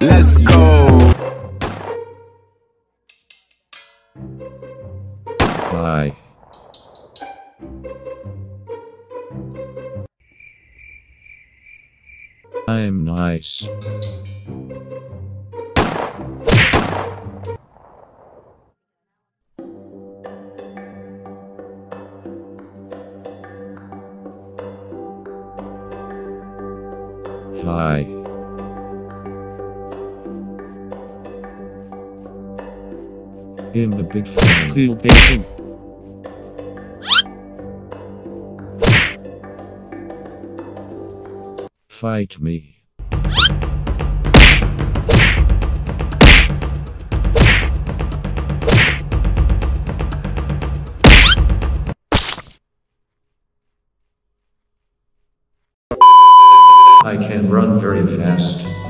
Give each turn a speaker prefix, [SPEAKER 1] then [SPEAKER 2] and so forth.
[SPEAKER 1] Let's go.
[SPEAKER 2] Bye. I'm nice. Hi. I'm a big fan.
[SPEAKER 3] Cool.
[SPEAKER 2] Fight me. I can run very fast.